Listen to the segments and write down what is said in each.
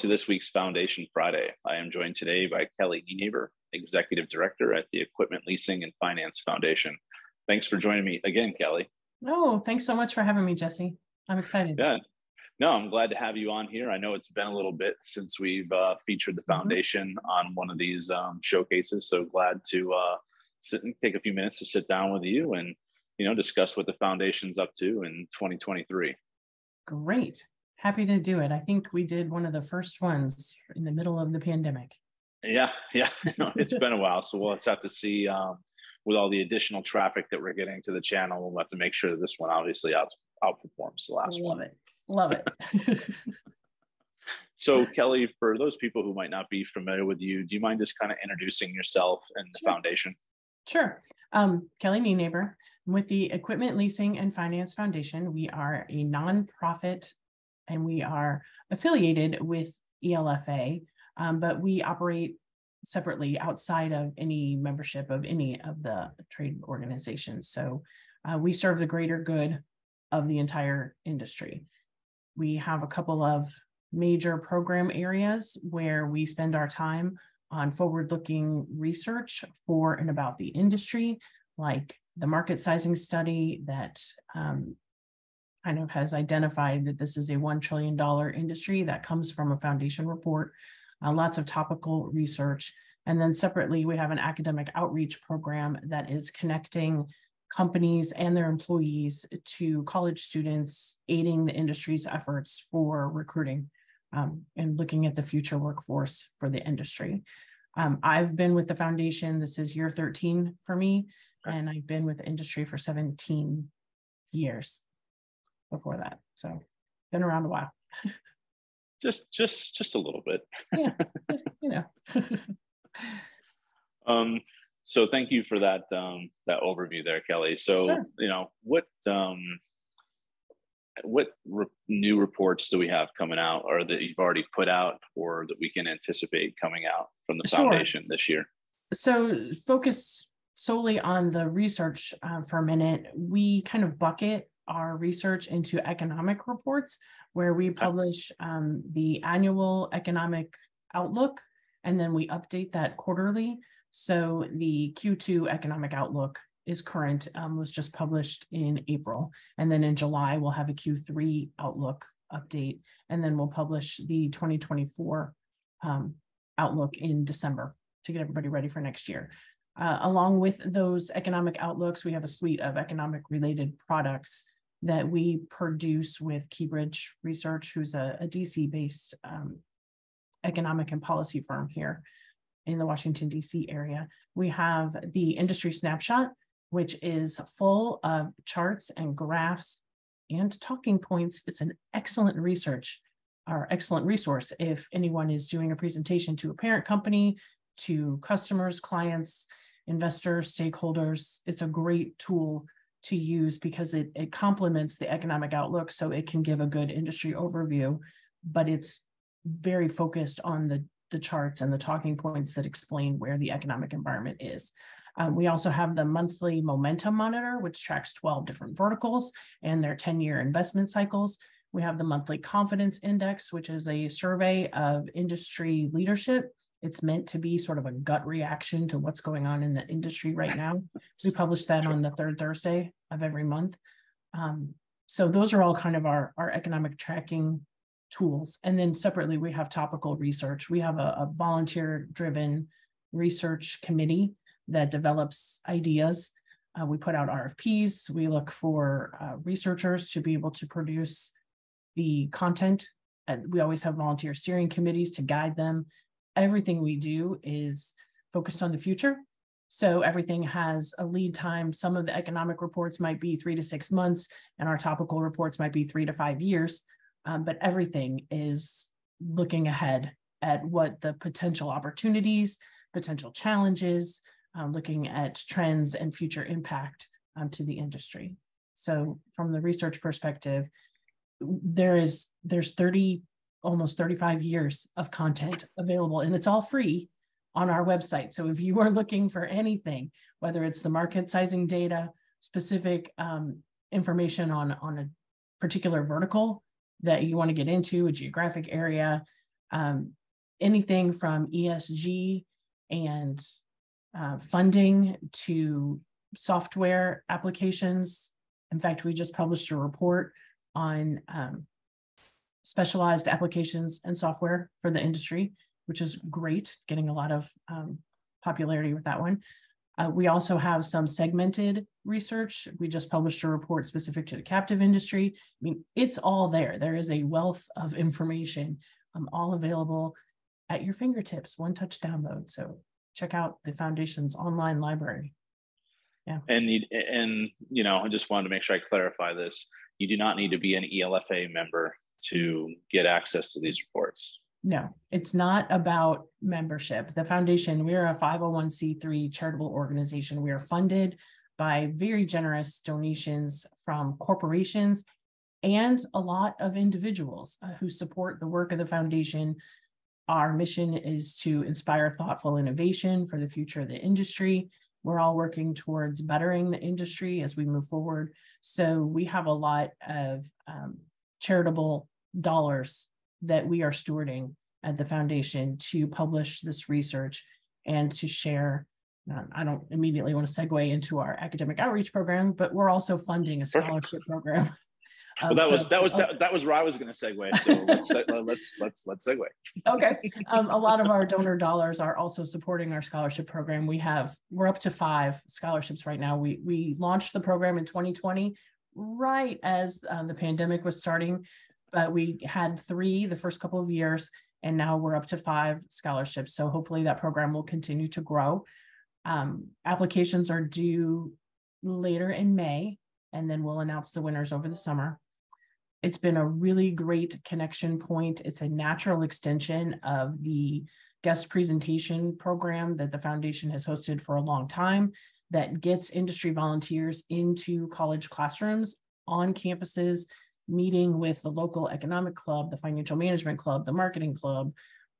to this week's Foundation Friday. I am joined today by Kelli Nienaber, Executive Director at the Equipment Leasing and Finance Foundation. Thanks for joining me again, Kelli. Oh, thanks so much for having me, Jesse. I'm excited. Yeah. No, I'm glad to have you on here. I know it's been a little bit since we've uh, featured the mm-hmm. foundation mm-hmm. on one of these um, showcases. So glad to uh, sit and take a few minutes to sit down with you and you know discuss what the foundation's up to in 2023. Great. Happy to do it. I think we did one of the first ones in the middle of the pandemic. Yeah, yeah. it's been a while. So we'll have to see um, with all the additional traffic that we're getting to the channel. We'll have to make sure that this one obviously out, outperforms the last Love one. It. Love it. so, Kelli, for those people who might not be familiar with you, do you mind just kind of introducing yourself and the sure. foundation? Sure. Um, Kelli Nienaber. With the Equipment Leasing and Finance Foundation, we are a nonprofit and we are affiliated with ELFA, um, but we operate separately outside of any membership of any of the trade organizations. So uh, we serve the greater good of the entire industry. We have a couple of major program areas where we spend our time on forward looking research for and about the industry, like the market sizing study that um, kind of has identified that this is a $1 trillion industry that comes from a foundation report, uh, lots of topical research. And then separately, we have an academic outreach program that is connecting companies and their employees to college students, aiding the industry's efforts for recruiting um, and looking at the future workforce for the industry. Um, I've been with the foundation, this is year 13 for me, and I've been with the industry for 17 years before that. So been around a while. just just just a little bit. yeah, just, you know. um so thank you for that um, that overview there, Kelli. So sure. you know what um, what re- new reports do we have coming out, or that you've already put out, or that we can anticipate coming out from the sure. foundation this year? So focus solely on the research uh, for a minute. We kind of bucket our research into economic reports, where we publish um, the annual economic outlook, and then we update that quarterly. So the Q2 economic outlook is current, um, was just published in April. And then in July, we'll have a Q3 outlook update. And then we'll publish the 2024 um, outlook in December to get everybody ready for next year. Uh, along with those economic outlooks, we have a suite of economic related products that we produce with Keybridge Research, who's a, a DC based um, economic and policy firm here in the Washington, D.C. area. We have the industry snapshot, which is full of charts and graphs and talking points. It's an excellent research or excellent resource if anyone is doing a presentation to a parent company, to customers, clients, investors, stakeholders. It's a great tool to use because it, it complements the economic outlook so it can give a good industry overview, but it's very focused on the the charts and the talking points that explain where the economic environment is. Um, we also have the monthly momentum monitor, which tracks 12 different verticals and their 10 year investment cycles. We have the monthly confidence index, which is a survey of industry leadership. It's meant to be sort of a gut reaction to what's going on in the industry right now. We publish that on the third Thursday of every month. Um, so those are all kind of our, our economic tracking tools. And then separately, we have topical research. We have a, a volunteer driven research committee that develops ideas. Uh, we put out RFPs. We look for uh, researchers to be able to produce the content. And we always have volunteer steering committees to guide them. Everything we do is focused on the future. So everything has a lead time. Some of the economic reports might be three to six months, and our topical reports might be three to five years um, but everything is looking ahead at what the potential opportunities, potential challenges, um, looking at trends and future impact um, to the industry. So from the research perspective, there is there's 30 almost 35 years of content available and it's all free on our website. So if you are looking for anything, whether it's the market sizing data, specific um, information on, on a particular vertical, that you want to get into, a geographic area, um, anything from ESG and uh, funding to software applications. In fact, we just published a report on um, specialized applications and software for the industry, which is great, getting a lot of um, popularity with that one. Uh, we also have some segmented research. We just published a report specific to the captive industry. I mean, it's all there. There is a wealth of information um, all available at your fingertips, one touch download. So check out the foundation's online library. Yeah. And and you know, I just wanted to make sure I clarify this. You do not need to be an ELFA member to get access to these reports. No, it's not about membership. The foundation, we are a 501c3 charitable organization. We are funded by very generous donations from corporations and a lot of individuals uh, who support the work of the foundation. Our mission is to inspire thoughtful innovation for the future of the industry. We're all working towards bettering the industry as we move forward. So we have a lot of um, charitable dollars that we are stewarding at the foundation to publish this research and to share. Uh, I don't immediately want to segue into our academic outreach program, but we're also funding a scholarship Perfect. program. Well, that um, was that was that, that was where I was going to segue. So let's let's let's let's segue. Okay, um, a lot of our donor dollars are also supporting our scholarship program. We have we're up to five scholarships right now. We we launched the program in 2020, right as um, the pandemic was starting but we had three the first couple of years, and now we're up to five scholarships. So hopefully that program will continue to grow. Um, applications are due later in May, and then we'll announce the winners over the summer. It's been a really great connection point. It's a natural extension of the guest presentation program that the foundation has hosted for a long time that gets industry volunteers into college classrooms on campuses meeting with the local economic club, the financial management club, the marketing club,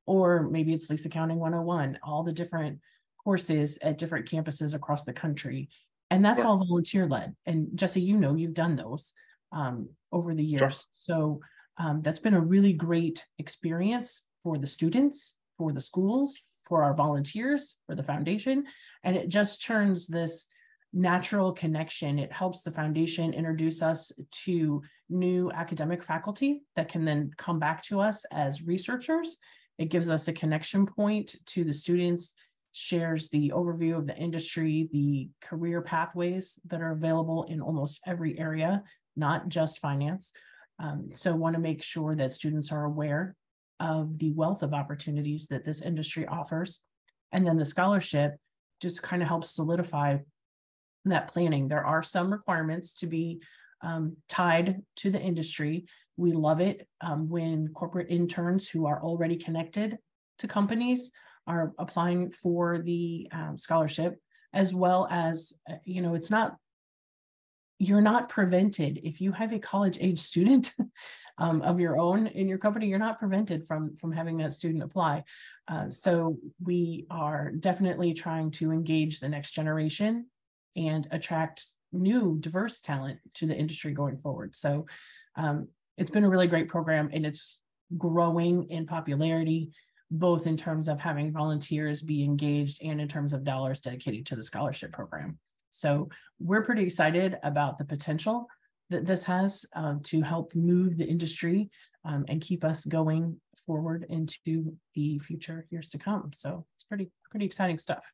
or maybe it's Lease Accounting 101, all the different courses at different campuses across the country. And that's all volunteer led. And Jesse, you know, you've done those um, over the years. Sure. So um, that's been a really great experience for the students, for the schools, for our volunteers, for the foundation. And it just turns this natural connection. It helps the foundation introduce us to new academic faculty that can then come back to us as researchers. It gives us a connection point to the students, shares the overview of the industry, the career pathways that are available in almost every area, not just finance. Um, so want to make sure that students are aware of the wealth of opportunities that this industry offers. And then the scholarship just kind of helps solidify that planning. There are some requirements to be um, tied to the industry. We love it um, when corporate interns who are already connected to companies are applying for the um, scholarship, as well as, uh, you know, it's not, you're not prevented if you have a college age student. Um, of your own in your company, you're not prevented from from having that student apply. Uh, so we are definitely trying to engage the next generation and attract new diverse talent to the industry going forward. So um, it's been a really great program and it's growing in popularity, both in terms of having volunteers be engaged and in terms of dollars dedicated to the scholarship program. So we're pretty excited about the potential that this has um, to help move the industry um, and keep us going forward into the future years to come. So it's pretty, pretty exciting stuff.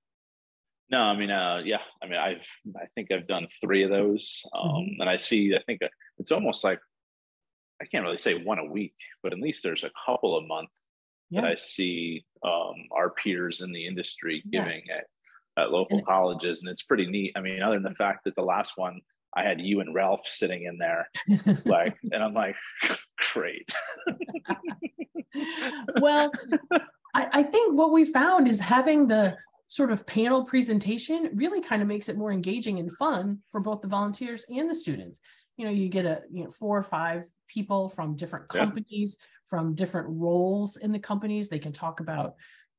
No, I mean, uh, yeah, I mean, I've, I think I've done three of those, um, mm-hmm. and I see, I think uh, it's almost like, I can't really say one a week, but at least there's a couple a month yeah. that I see um, our peers in the industry giving yeah. at, at local and, colleges, and it's pretty neat. I mean, other than the fact that the last one I had you and Ralph sitting in there, like, and I'm like, great. well, I, I think what we found is having the sort of panel presentation really kind of makes it more engaging and fun for both the volunteers and the students. You know, you get a you know four or five people from different companies, yeah. from different roles in the companies. They can talk about,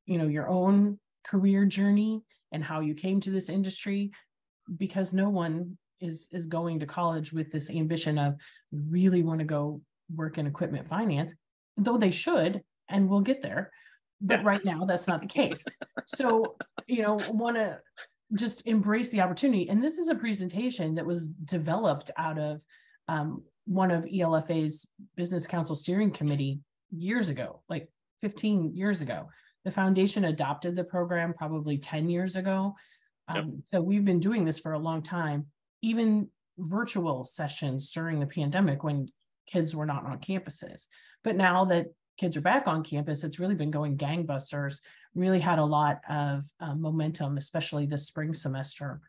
you know, your own career journey and how you came to this industry because no one is is going to college with this ambition of really want to go work in equipment finance though they should and we'll get there. But right now, that's not the case. So, you know, want to just embrace the opportunity. And this is a presentation that was developed out of um, one of ELFA's Business Council Steering Committee years ago, like 15 years ago. The foundation adopted the program probably 10 years ago. Um, yep. So we've been doing this for a long time, even virtual sessions during the pandemic when kids were not on campuses. But now that kids are back on campus, it's really been going gangbusters, really had a lot of uh, momentum, especially this spring semester.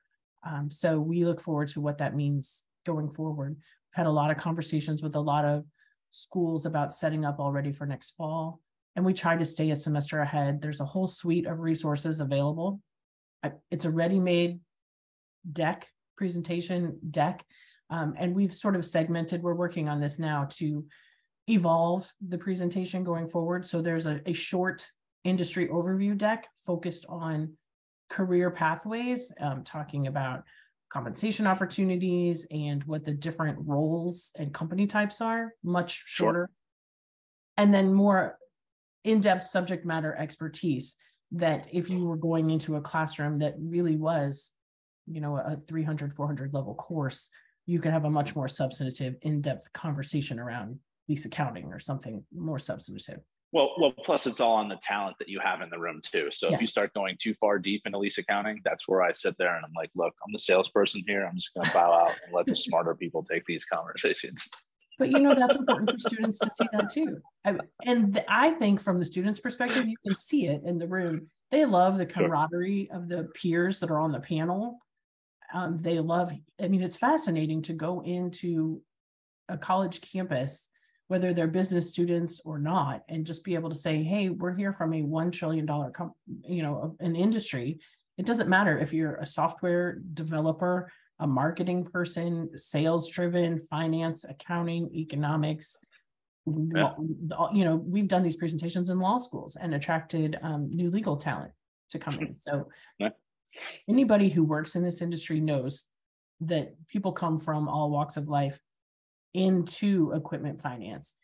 Um, so we look forward to what that means going forward. We've had a lot of conversations with a lot of schools about setting up already for next fall. And we try to stay a semester ahead. There's a whole suite of resources available. It's a ready made deck, presentation deck. Um, and we've sort of segmented, we're working on this now to evolve the presentation going forward. So there's a, a short industry overview deck focused on career pathways, um, talking about compensation opportunities and what the different roles and company types are, much shorter. And then more in depth subject matter expertise that if you were going into a classroom that really was, you know, a 300, 400 level course, you can have a much more substantive, in depth conversation around lease accounting or something more substantive. Well, well, plus it's all on the talent that you have in the room too. So yeah. if you start going too far deep into lease accounting, that's where I sit there and I'm like, look, I'm the salesperson here. I'm just going to bow out and let the smarter people take these conversations. But you know that's important for students to see that too. I, and I think from the students' perspective, you can see it in the room. They love the camaraderie of the peers that are on the panel. Um, they love. I mean, it's fascinating to go into a college campus whether they're business students or not, and just be able to say, "Hey, we're here from a one trillion dollar, com- you know, an industry." It doesn't matter if you're a software developer, a marketing person, sales driven, finance, accounting, economics. Yeah. You know, we've done these presentations in law schools and attracted um, new legal talent to come in. So, yeah. Anybody who works in this industry knows that people come from all walks of life into equipment finance.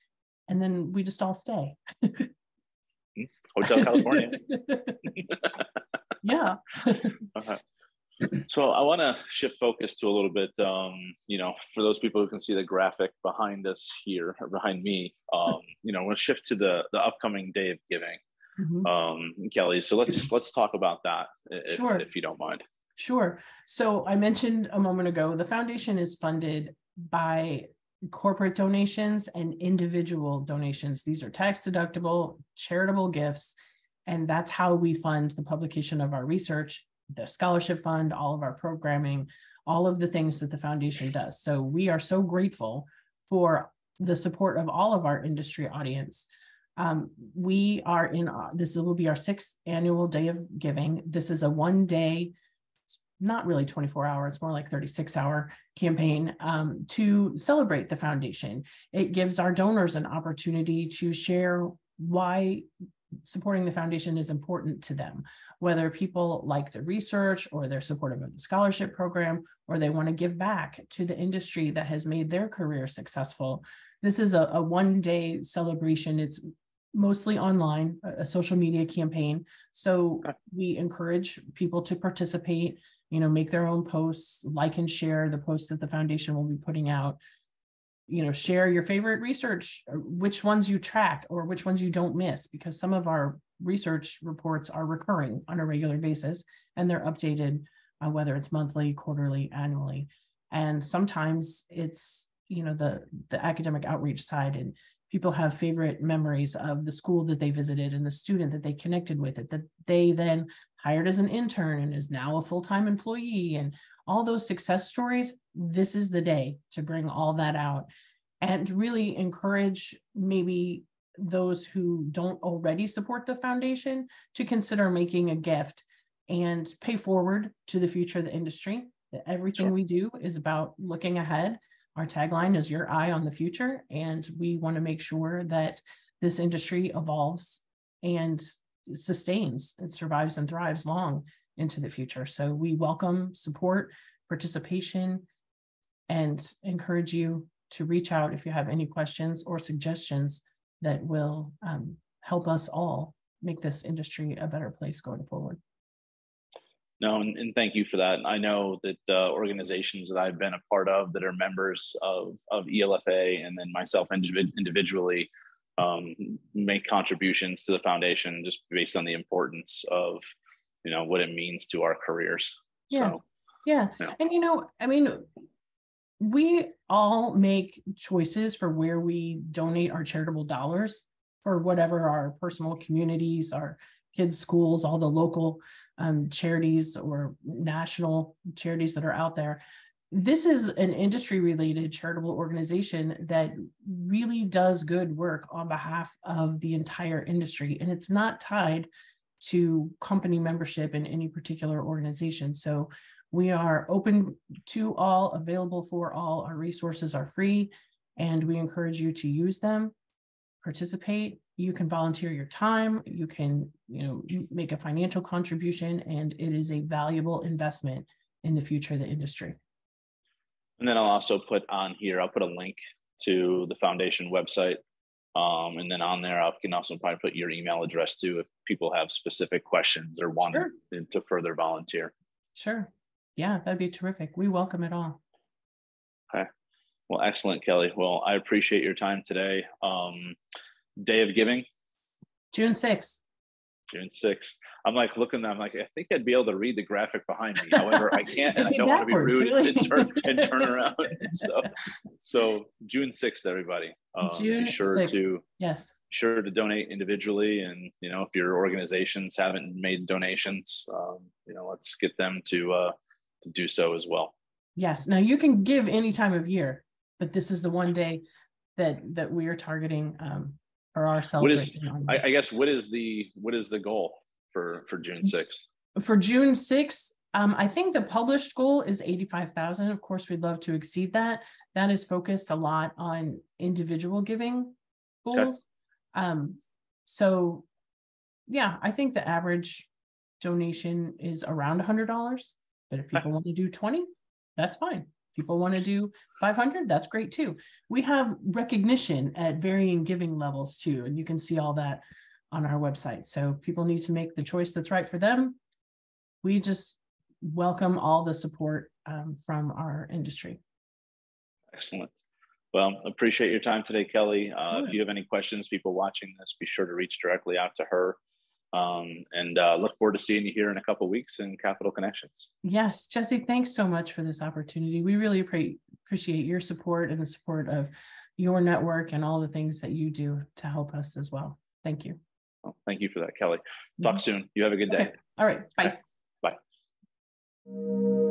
And then we just all stay. Hotel California. yeah. uh-huh. So I want to shift focus to a little bit, um, you know, for those people who can see the graphic behind us here or behind me, um, you know, we'll shift to the the upcoming day of giving, mm-hmm. um, Kelli. So let's let's talk about that, if, sure. if you don't mind. Sure. So I mentioned a moment ago, the foundation is funded by corporate donations and individual donations. These are tax deductible, charitable gifts, and that's how we fund the publication of our research, the scholarship fund, all of our programming, all of the things that the foundation does. So we are so grateful for the support of all of our industry audience. Um, we are in, uh, this will be our sixth annual day of giving. This is a one day not really 24 hour, it's more like 36 hour campaign um, to celebrate the foundation. It gives our donors an opportunity to share why supporting the foundation is important to them, whether people like the research or they're supportive of the scholarship program or they want to give back to the industry that has made their career successful. This is a, a one day celebration. It's mostly online, a social media campaign. So we encourage people to participate you know, make their own posts, like and share the posts that the foundation will be putting out. You know, share your favorite research, which ones you track or which ones you don't miss, because some of our research reports are recurring on a regular basis and they're updated, uh, whether it's monthly, quarterly, annually. And sometimes it's, you know, the the academic outreach side and people have favorite memories of the school that they visited and the student that they connected with it that they then hired as an intern and is now a full-time employee and all those success stories this is the day to bring all that out and really encourage maybe those who don't already support the foundation to consider making a gift and pay forward to the future of the industry everything sure. we do is about looking ahead our tagline is your eye on the future, and we want to make sure that this industry evolves and sustains and survives and thrives long into the future. So we welcome support, participation, and encourage you to reach out if you have any questions or suggestions that will um, help us all make this industry a better place going forward. No, and, and thank you for that. I know that uh, organizations that I've been a part of that are members of, of ELFA and then myself individually um, make contributions to the foundation just based on the importance of, you know, what it means to our careers. Yeah. So, yeah. yeah. And, you know, I mean, we all make choices for where we donate our charitable dollars for whatever our personal communities, our kids' schools, all the local um, charities or national charities that are out there. This is an industry related charitable organization that really does good work on behalf of the entire industry. And it's not tied to company membership in any particular organization. So we are open to all, available for all. Our resources are free, and we encourage you to use them, participate. You can volunteer your time. You can, you know, make a financial contribution, and it is a valuable investment in the future of the industry. And then I'll also put on here. I'll put a link to the foundation website um, and then on there, I can also probably put your email address too if people have specific questions or want sure. to further volunteer. Sure. Yeah, that'd be terrific. We welcome it all. Okay. Well, excellent, Kelli. Well, I appreciate your time today. Um, day of giving? June 6th. June 6th. I'm like looking, I'm like, I think I'd be able to read the graphic behind me. However, I can't and I don't want to be rude really. and, turn, and turn around. so, so June 6th, everybody. Um, June be sure 6th. to yes, sure to donate individually. And you know, if your organizations haven't made donations, um, you know, let's get them to uh, to do so as well. Yes. Now you can give any time of year, but this is the one day that that we are targeting um, for our celebration. What is, I, I guess what is the what is the goal for for June sixth? For June sixth, um, I think the published goal is 85,000. Of course, we'd love to exceed that. That is focused a lot on individual giving goals. Okay. Um, so, yeah, I think the average donation is around $100. But if people want to do 20, that's fine. People want to do 500, that's great too. We have recognition at varying giving levels too, and you can see all that on our website. So people need to make the choice that's right for them. We just welcome all the support um, from our industry. Excellent. Well, appreciate your time today, Kelli. Uh, If you have any questions, people watching this, be sure to reach directly out to her. Um, and uh, look forward to seeing you here in a couple weeks in Capital Connections. Yes, Jesse, thanks so much for this opportunity. We really pre- appreciate your support and the support of your network and all the things that you do to help us as well. Thank you. Well, thank you for that, Kelli. Talk mm-hmm. soon. You have a good day. Okay. All right. Bye. Bye. Bye.